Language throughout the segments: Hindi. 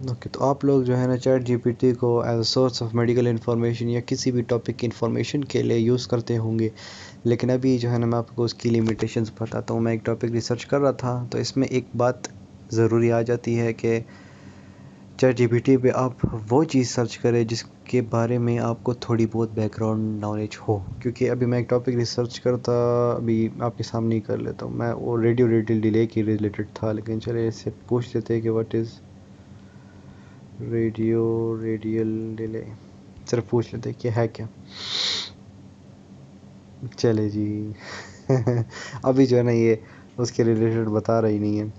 ओके तो आप लोग जो है ना चैट जीपीटी को as a source of medical information या किसी भी टॉपिक की इन्फॉर्मेशन के लिए यूज़ करते होंगे। लेकिन अभी जो है ना मैं आपको उसकी लिमिटेशंस बताता हूँ। मैं एक टॉपिक रिसर्च कर रहा था तो इसमें एक बात ज़रूरी आ जाती है कि चैट जीपीटी पे आप वो चीज़ सर्च करें जिसके बारे में आपको थोड़ी बहुत बैकग्राउंड नॉलेज हो। क्योंकि अभी मैं एक टॉपिक रिसर्च करता, अभी आपके सामने ही कर लेता हूँ। मैं वो रेडियो रेडियो डिले के रिलेटेड था, लेकिन चले इससे पूछ लेते कि what is radio, radial delay. सिर्फ़ पूछ लेते कि है क्या। चले जी। अभी जो है ना ये उसके रिलेटेड बता रही नहीं है।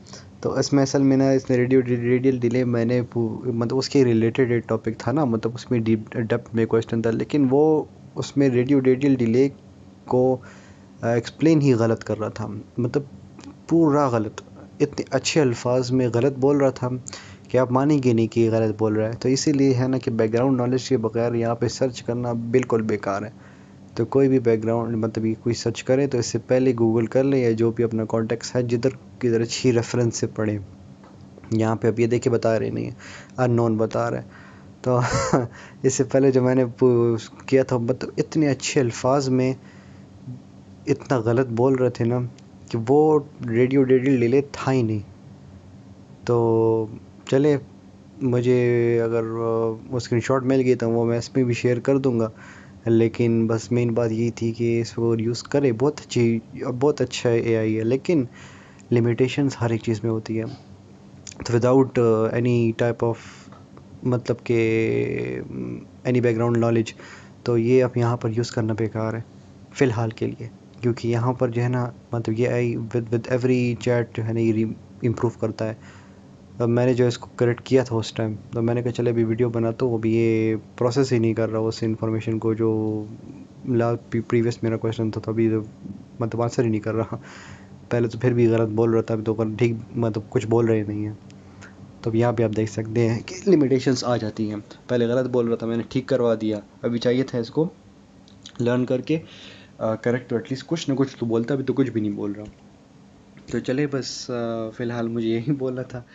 तो इसमें असल में ना इसने रेडियो, रेडियल डिले मैंने मतलब उसके रिलेटेड एक टॉपिक था ना मतलब उसमें डीप डेप्थ में क्वेश्चन था, लेकिन वो उसमें रेडियो, रेडियल डिले को एक्सप्लेन ही गलत कर रहा था। मतलब पूरा गलत, इतने अच्छे अल्फाज में गलत बोल रहा था। कि आप मानेंगे नहीं कि ये गलत बोल रहा है। तो इसीलिए है ना कि बैकग्राउंड नॉलेज के बगैर यहाँ पे सर्च करना बिल्कुल बेकार है। तो कोई भी बैकग्राउंड मतलब ये कोई सर्च करे तो इससे पहले गूगल कर ले या जो भी अपना कॉन्टेक्ट है जिधर, किधर अच्छी रेफरेंस से पढ़े। यहाँ पे अब ये देखे बता रहे नहीं अननोन बता रहा तो इससे पहले जो मैंने किया था मतलब इतने अच्छे अल्फाज में इतना गलत बोल रहे थे ना कि वो रेडियो रेडियो ले ले था ही नहीं। तो चले, मुझे अगर वो स्क्रीनशॉट मिल गई तो वो मैं इसमें भी शेयर कर दूँगा। लेकिन बस मेन बात यही थी कि इसको यूज़ करें, बहुत अच्छी, बहुत अच्छा ए आई है, लेकिन लिमिटेशंस हर एक चीज़ में होती है। तो विदाउट एनी टाइप ऑफ़ मतलब के एनी बैकग्राउंड नॉलेज तो ये अब यहाँ पर यूज़ करना बेकार है, फ़िलहाल के लिए। क्योंकि यहाँ पर जो है ना मतलब ये AI with with every chat जो है ना, ये इम्प्रूव करता है। अब मैंने जो इसको करेक्ट किया था उस टाइम तो मैंने कहा, चले अभी वीडियो बनाता हूँ अभी ये प्रोसेस ही नहीं कर रहा उस इन्फॉर्मेशन को जो ला प्रीवियस मेरा क्वेश्चन था तो अभी तो मतलब आंसर ही नहीं कर रहा. पहले तो फिर भी गलत बोल रहा था, अभी तो ठीक मतलब कुछ बोल रहे नहीं है। तो यहाँ पे आप देख सकते हैं कि लिमिटेशंस आ जाती हैं। पहले गलत बोल रहा था, मैंने ठीक करवा दिया। अभी चाहिए था इसको लर्न करके करेक्ट तो एटलीस्ट कुछ ना कुछ तो बोलता, अभी तो कुछ भी नहीं बोल रहा। तो चले बस फ़िलहाल मुझे यही बोलना था।